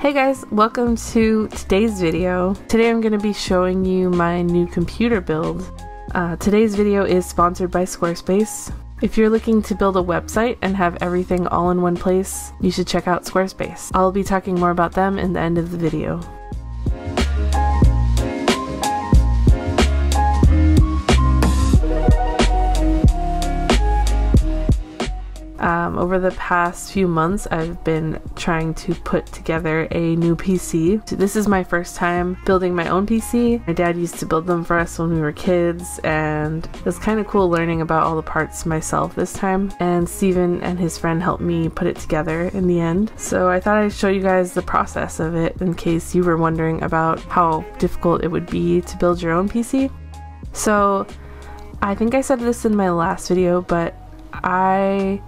Hey guys, welcome to today's video. Today I'm going to be showing you my new computer build. Uh, today's video is sponsored by Squarespace. If you're looking to build a website and have everything all in one place, you should check out Squarespace. I'll be talking more about them in the end of the video. Over the past few months, I've been trying to put together a new PC. This is my first time building my own PC. My dad used to build them for us when we were kids, and it was kind of cool learning about all the parts myself this time. And Steven and his friend helped me put it together in the end. So I thought I'd show you guys the process of it in case you were wondering about how difficult it would be to build your own PC. So I think I said this in my last video, but I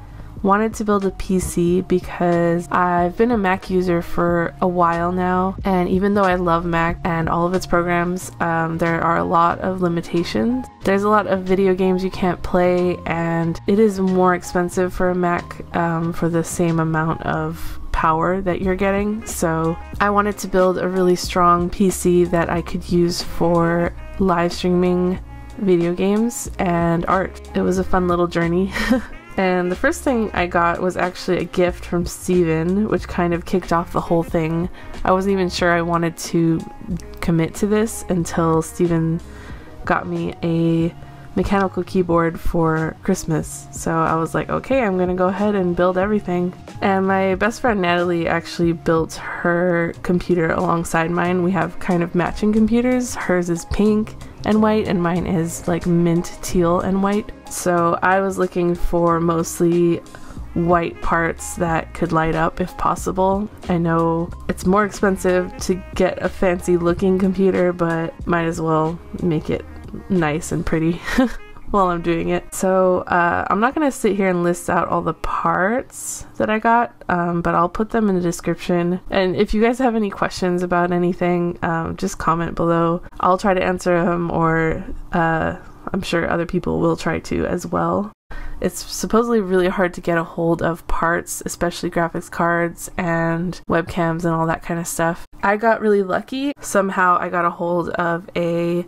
wanted to build a PC because I've been a Mac user for a while now, and even though I love Mac and all of its programs, um, there are a lot of limitations. There's a lot of video games you can't play, and it is more expensive for a Mac um, for the same amount of power that you're getting. So I wanted to build a really strong PC that I could use for live streaming video games and art. It was a fun little journey. And the first thing I got was actually a gift from Steven, which kind of kicked off the whole thing. I wasn't even sure I wanted to commit to this until Steven got me a mechanical keyboard for Christmas. So I was like, okay, I'm gonna go ahead and build everything. And my best friend Natalie actually built her computer alongside mine. We have kind of matching computers. Hers is pink and white, and mine is like mint teal and white. So I was looking for mostly white parts that could light up if possible. I know it's more expensive to get a fancy looking computer, but might as well make it nice and pretty. while I'm doing it. So uh, I'm not going to sit here and list out all the parts that I got, um, but I'll put them in the description. And if you guys have any questions about anything, um, just comment below. I'll try to answer them, or uh, I'm sure other people will try to as well. It's supposedly really hard to get a hold of parts, especially graphics cards and webcams and all that kind of stuff. I got really lucky. Somehow I got a hold of a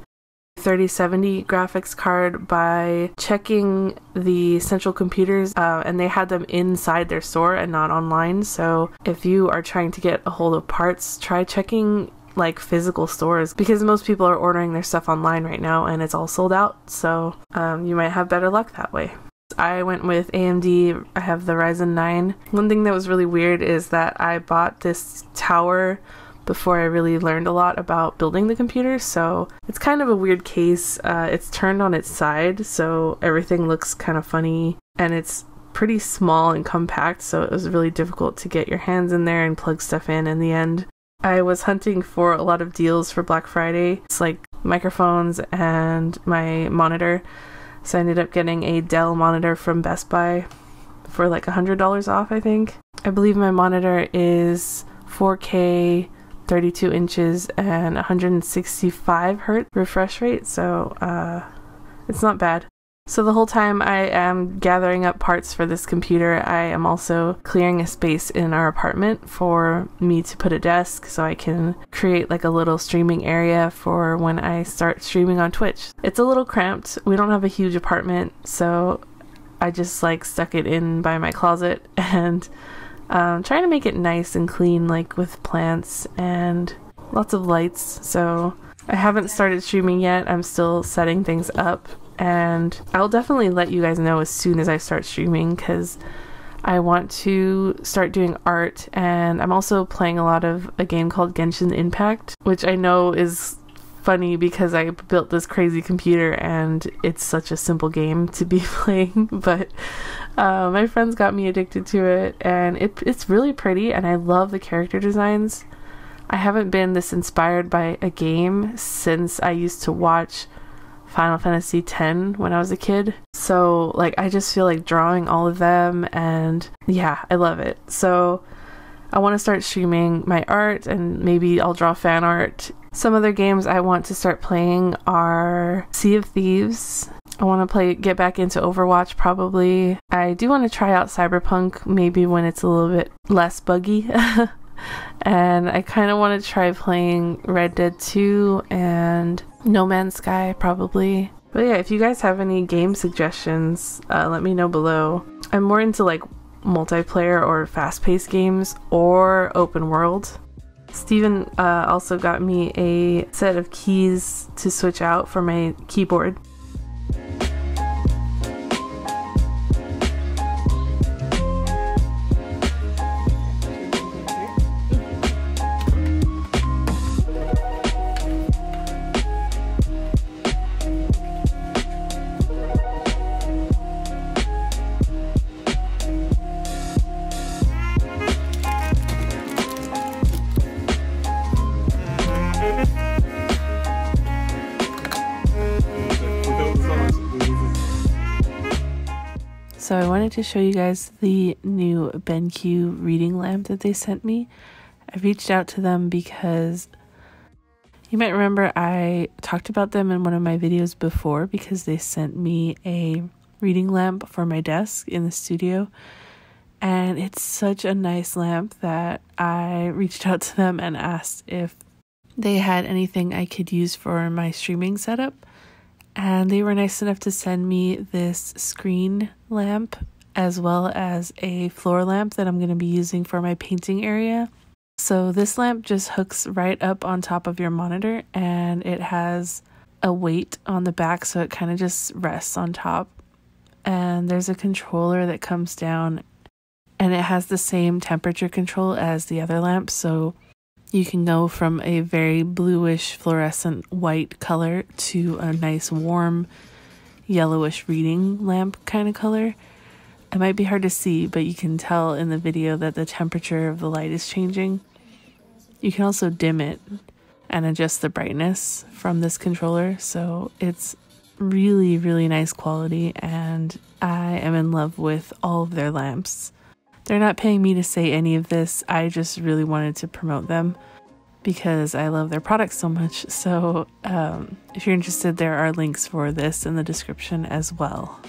3070 graphics card by checking the central computers uh, and they had them inside their store and not online so if you are trying to get a hold of parts try checking like physical stores because most people are ordering their stuff online right now and it's all sold out so um, you might have better luck that way I went with AMD. I have the Ryzen 9. One thing that was really weird is that I bought this tower before I really learned a lot about building the computer. So it's kind of a weird case. Uh, it's turned on its side, so everything looks kind of funny, and it's pretty small and compact, so it was really difficult to get your hands in there and plug stuff in in the end. I was hunting for a lot of deals for Black Friday. It's like microphones and my monitor. So I ended up getting a Dell monitor from Best Buy for like $100 off, I think. I believe my monitor is 4K 32 inches and 165 hertz refresh rate, so uh, it's not bad. So the whole time I am gathering up parts for this computer, I am also clearing a space in our apartment for me to put a desk so I can create like a little streaming area for when I start streaming on Twitch. It's a little cramped. We don't have a huge apartment, so I just like stuck it in by my closet and um, trying to make it nice and clean, like with plants and lots of lights. So I haven't started streaming yet. I'm still setting things up, and I'll definitely let you guys know as soon as I start streaming because I want to start doing art. And I'm also playing a lot of a game called Genshin Impact, which I know is funny because I built this crazy computer and it's such a simple game to be playing, but uh, my friends got me addicted to it and it, it's really pretty and I love the character designs. I haven't been this inspired by a game since I used to watch Final Fantasy X when I was a kid. So, like, I just feel like drawing all of them, and yeah, I love it. So, I want to start streaming my art, and maybe I'll draw fan art some other games I want to start playing are Sea of Thieves. I want to play get back into Overwatch probably. I do want to try out Cyberpunk maybe when it's a little bit less buggy. and I kind of want to try playing Red Dead 2 and No Man's Sky probably. But yeah, if you guys have any game suggestions, uh, let me know below. I'm more into like multiplayer or fast paced games or open world. Steven uh, also got me a set of keys to switch out for my keyboard. To show you guys the new BenQ reading lamp that they sent me. I reached out to them because you might remember I talked about them in one of my videos before because they sent me a reading lamp for my desk in the studio. And it's such a nice lamp that I reached out to them and asked if they had anything I could use for my streaming setup and they were nice enough to send me this screen lamp as well as a floor lamp that I'm going to be using for my painting area. So this lamp just hooks right up on top of your monitor and it has a weight on the back so it kind of just rests on top. And there's a controller that comes down and it has the same temperature control as the other lamp so you can go from a very bluish fluorescent white color to a nice warm yellowish reading lamp kind of color. It might be hard to see, but you can tell in the video that the temperature of the light is changing. You can also dim it and adjust the brightness from this controller, so it's really, really nice quality, and I am in love with all of their lamps. They're not paying me to say any of this. I just really wanted to promote them because I love their products so much. So, um, if you're interested, there are links for this in the description as well.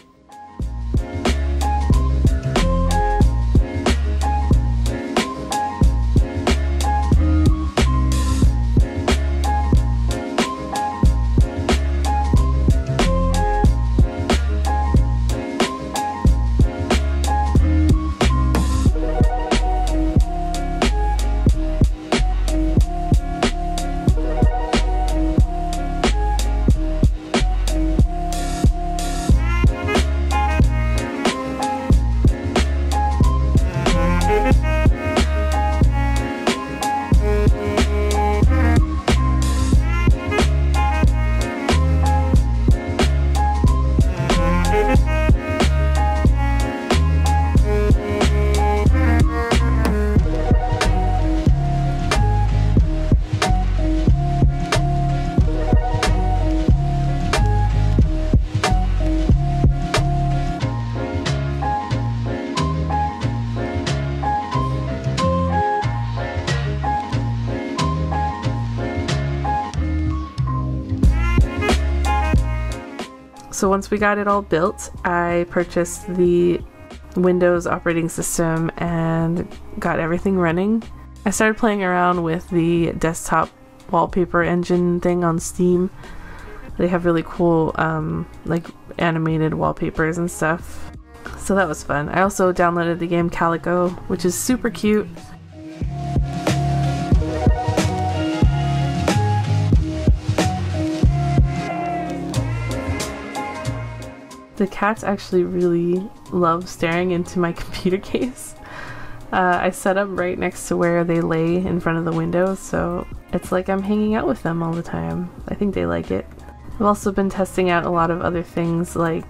So once we got it all built, I purchased the Windows operating system and got everything running. I started playing around with the desktop wallpaper engine thing on Steam. They have really cool, um, like animated wallpapers and stuff. So that was fun. I also downloaded the game Calico, which is super cute. The cats actually really love staring into my computer case. Uh, I set up right next to where they lay in front of the window, so it's like I'm hanging out with them all the time. I think they like it. I've also been testing out a lot of other things like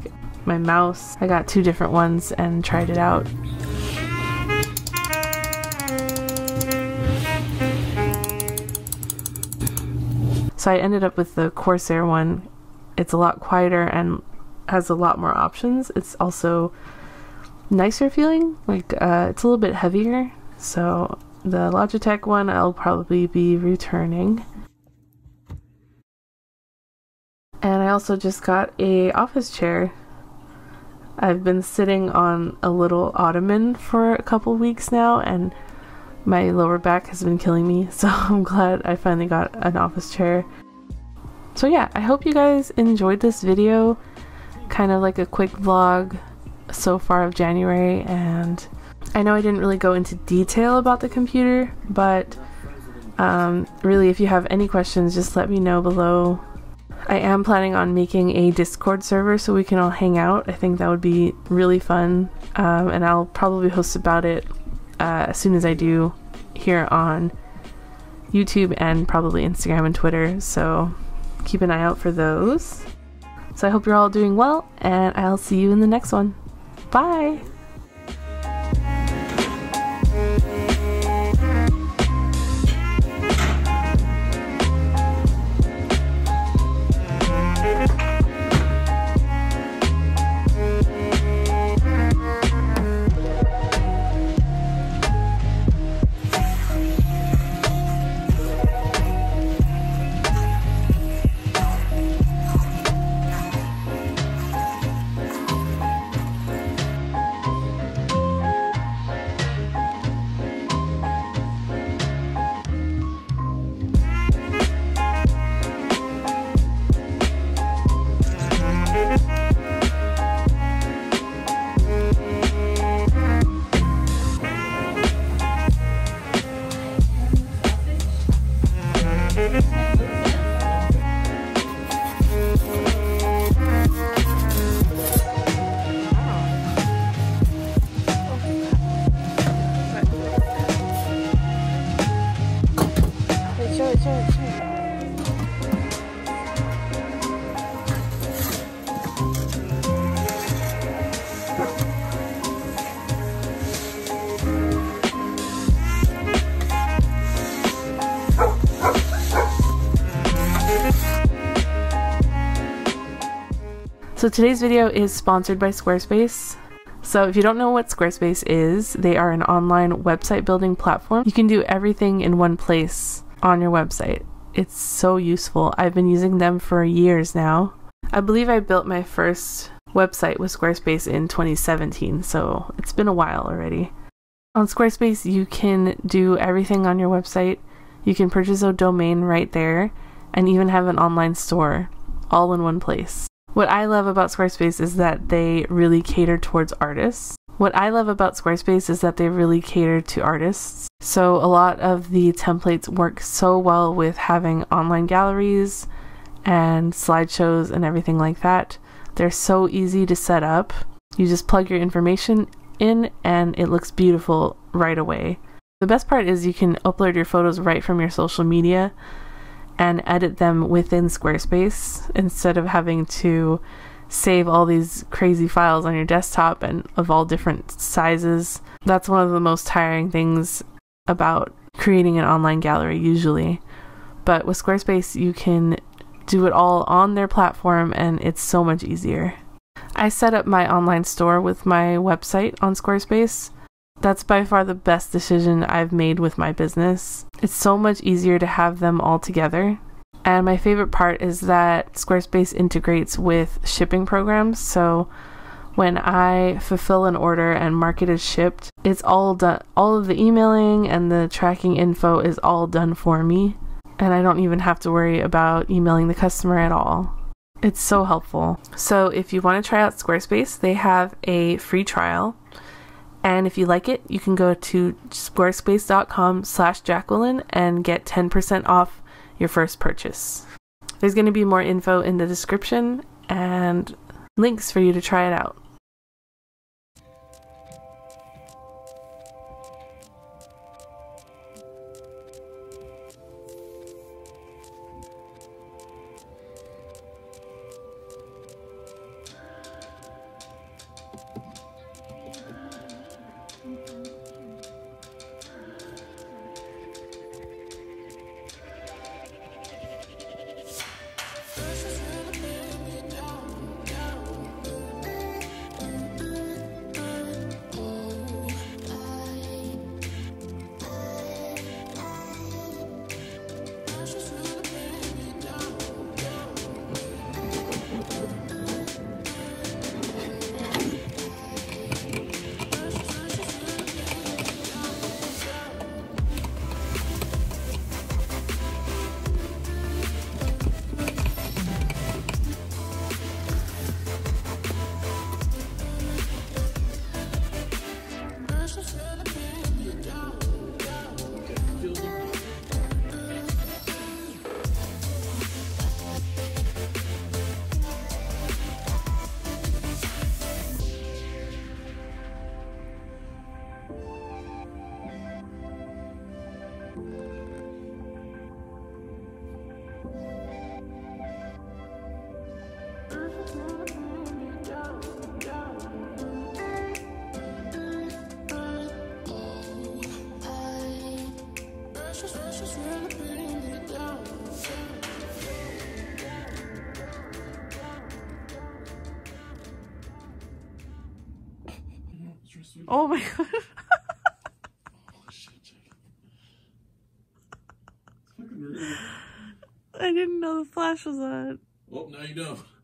my mouse. I got two different ones and tried it out. So I ended up with the Corsair one. It's a lot quieter and has a lot more options. It's also nicer feeling, like uh, it's a little bit heavier. So the Logitech one I'll probably be returning. And I also just got a office chair. I've been sitting on a little ottoman for a couple weeks now and My lower back has been killing me, so I'm glad I finally got an office chair. So yeah, I hope you guys enjoyed this video. Kind of like a quick vlog so far of January and I know I didn't really go into detail about the computer, but um, really if you have any questions just let me know below. I am planning on making a Discord server so we can all hang out. I think that would be really fun um, and I'll probably host about it uh, as soon as I do here on YouTube and probably Instagram and Twitter so keep an eye out for those. So I hope you're all doing well and I'll see you in the next one. Bye! So today's video is sponsored by Squarespace. So if you don't know what Squarespace is, they are an online website building platform. You can do everything in one place on your website. It's so useful. I've been using them for years now. I believe I built my first website with Squarespace in 2017, so it's been a while already. On Squarespace, you can do everything on your website. You can purchase a domain right there and even have an online store all in one place. What I love about Squarespace is that they really cater towards artists. What I love about Squarespace is that they really cater to artists. So a lot of the templates work so well with having online galleries and slideshows and everything like that. They're so easy to set up. You just plug your information in and it looks beautiful right away. The best part is you can upload your photos right from your social media and edit them within Squarespace instead of having to save all these crazy files on your desktop and of all different sizes. That's one of the most tiring things about creating an online gallery usually. But with Squarespace, you can do it all on their platform and it's so much easier. I set up my online store with my website on Squarespace that's by far the best decision I've made with my business. It's so much easier to have them all together. And my favorite part is that Squarespace integrates with shipping programs. So when I fulfill an order and mark it as shipped, it's all done. All of the emailing and the tracking info is all done for me. And I don't even have to worry about emailing the customer at all. It's so helpful. So if you want to try out Squarespace, they have a free trial and if you like it, you can go to squarespace.com slash Jacquelin and get 10% off your first purchase. There's going to be more info in the description and links for you to try it out. Oh my god. Shit, chicken. It's fucking rude. I didn't know the flash was on. Well, now you know. he doesn't even